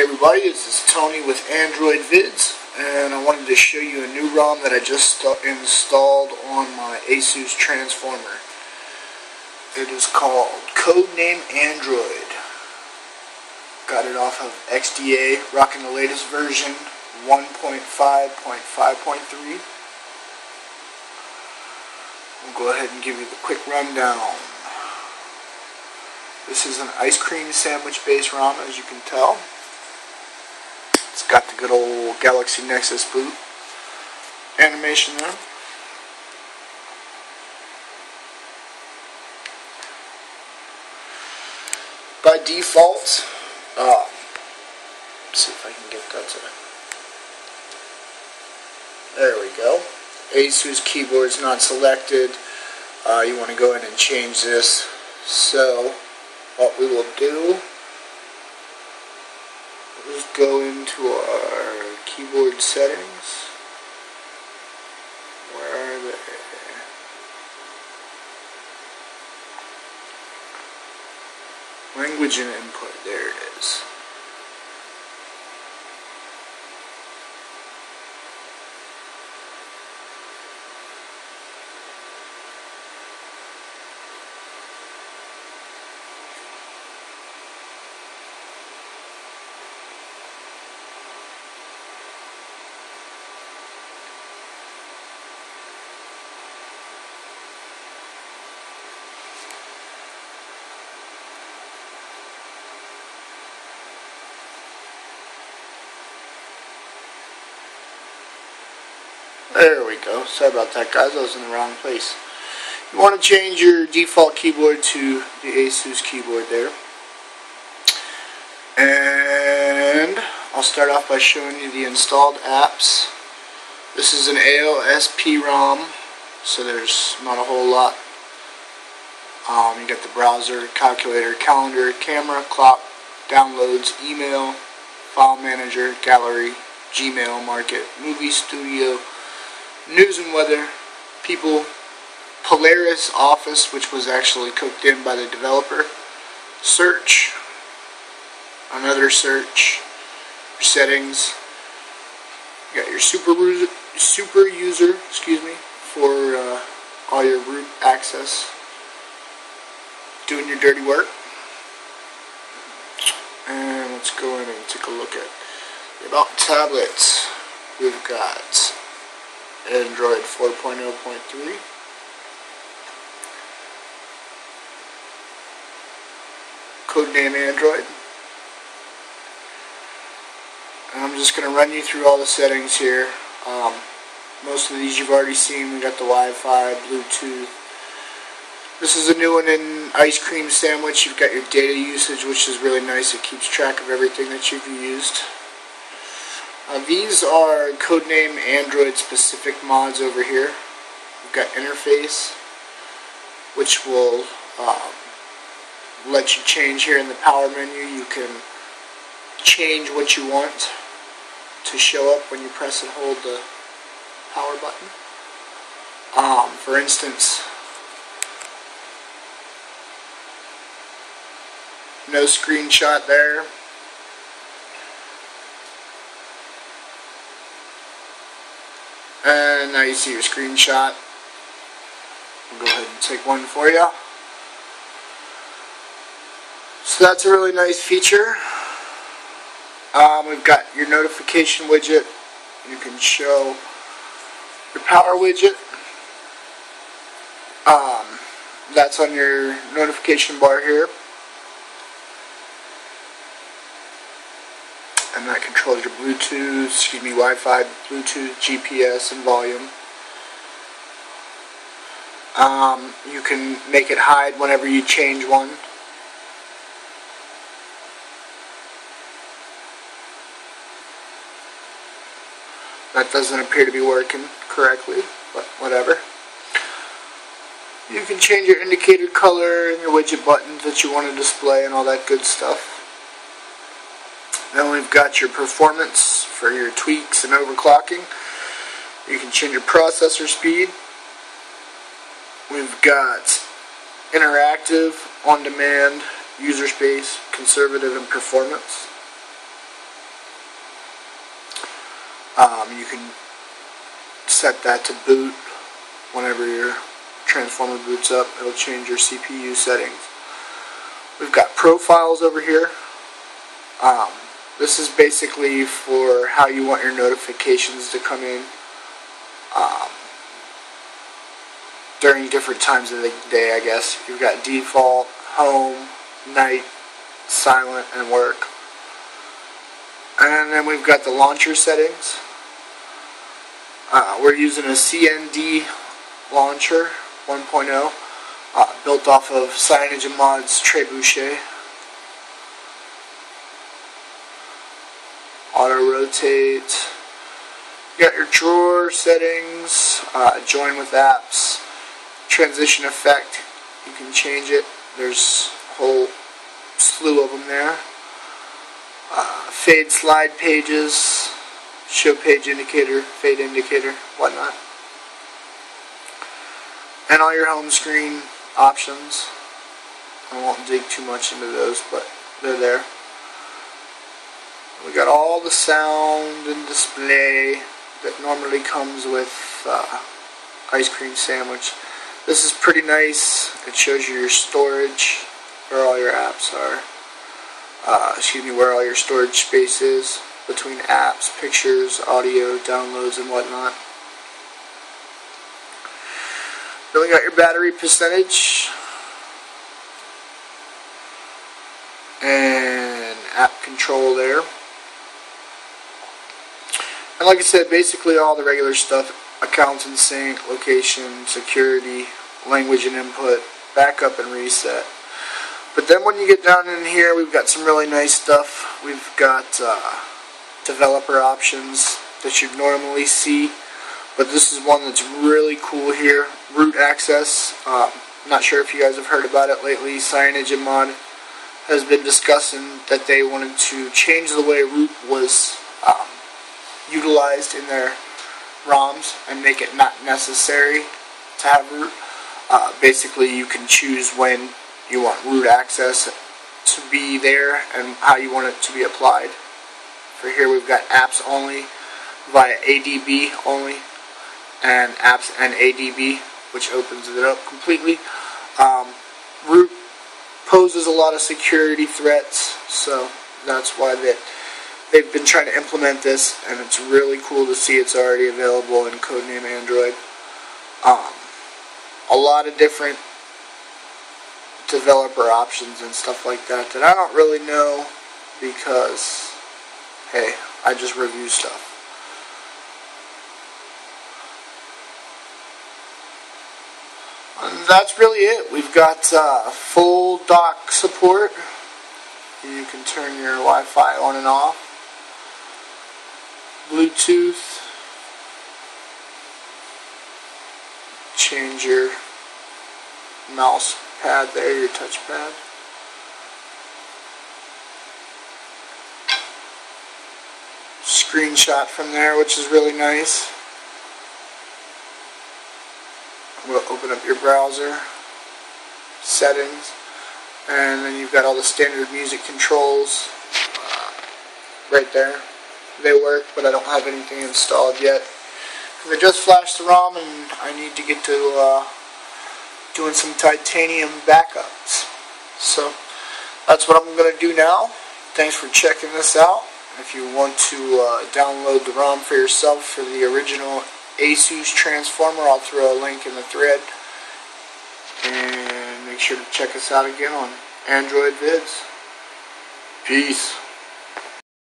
Hey everybody, this is Tony with Android Vids, and I wanted to show you a new ROM that I just installed on my Asus Transformer. It is called Codename Android. Got it off of XDA, rocking the latest version 1.5.5.3. We'll go ahead and give you the quick rundown. This is an ice cream sandwich based ROM as you can tell. Got the good old Galaxy Nexus boot animation there. By default, uh, see if I can get that to. There we go. ASUS keyboard is not selected. Uh, you want to go in and change this. So, what we will do go into our keyboard settings. Where are they? Language and input. There it is. There we go. Sorry about that, guys. I was in the wrong place. You want to change your default keyboard to the Asus keyboard there. And I'll start off by showing you the installed apps. This is an AOSP ROM, so there's not a whole lot. Um, you got the browser, calculator, calendar, camera, clock, downloads, email, file manager, gallery, Gmail, market, movie studio, news and weather, people, Polaris Office, which was actually cooked in by the developer, search, another search, settings. You got your super user, super user, excuse me, for uh, all your root access, doing your dirty work. And let's go in and take a look at about tablets. We've got Android 4.0.3. Codename Android. And I'm just going to run you through all the settings here. Um, most of these you've already seen. We got the Wi-Fi, Bluetooth. This is a new one in Ice Cream Sandwich. You've got your data usage, which is really nice. It keeps track of everything that you've used. Uh, these are codename Android specific mods over here. We've got interface, which will uh, let you change here in the power menu. You can change what you want to show up when you press and hold the power button. Um, for instance, no screenshot there. And now you see your screenshot. I'll go ahead and take one for you. So that's a really nice feature. Um, we've got your notification widget. You can show your power widget. Um, that's on your notification bar here. And controls your Bluetooth, excuse me, Wi-Fi, Bluetooth, GPS, and volume. Um, you can make it hide whenever you change one. That doesn't appear to be working correctly, but whatever. You can change your indicator color and your widget buttons that you want to display and all that good stuff. Then we've got your performance for your tweaks and overclocking. You can change your processor speed. We've got interactive, on-demand, user space, conservative, and performance. Um, you can set that to boot whenever your transformer boots up. It'll change your CPU settings. We've got profiles over here. Um, this is basically for how you want your notifications to come in um, during different times of the day, I guess. You've got default, home, night, silent, and work. And then we've got the launcher settings. Uh, we're using a CND launcher 1.0 uh, built off of CyanogenMod's Trebuchet. Auto rotate. You got your drawer settings, uh, join with apps, transition effect. You can change it. There's a whole slew of them there. Uh, fade slide pages, show page indicator, fade indicator, whatnot. And all your home screen options. I won't dig too much into those, but they're there. We got all the sound and display that normally comes with uh, ice cream sandwich. This is pretty nice. It shows you your storage, where all your apps are. Uh, excuse me, where all your storage space is between apps, pictures, audio, downloads, and whatnot. Then we got your battery percentage. And app control there. And like I said, basically all the regular stuff, accounts and sync, location, security, language and input, backup and reset. But then when you get down in here, we've got some really nice stuff. We've got uh, developer options that you'd normally see. But this is one that's really cool here. Root access. Um, not sure if you guys have heard about it lately. CyanogenMod has been discussing that they wanted to change the way root was um, utilized in their ROMs and make it not necessary to have root. Uh, basically, you can choose when you want root access to be there and how you want it to be applied. For here, we've got apps only via ADB only and apps and ADB, which opens it up completely. Um, root poses a lot of security threats, so that's why that they've been trying to implement this, and it's really cool to see it's already available in Codename Android. Um, a lot of different developer options and stuff like that that I don't really know because, hey, I just review stuff. And that's really it. We've got uh, full dock support. You can turn your Wi-Fi on and off. Bluetooth. Change your mouse pad there, your touchpad. Screenshot from there, which is really nice. We'll open up your browser, settings, and then you've got all the standard music controls right there. They work, but I don't have anything installed yet. I just flashed the ROM and I need to get to uh, doing some titanium backups. So that's what I'm going to do now. Thanks for checking this out. If you want to uh, download the ROM for yourself for the original Asus transformer. I'll throw a link in the thread. And make sure to check us out again on Android Vids. Peace.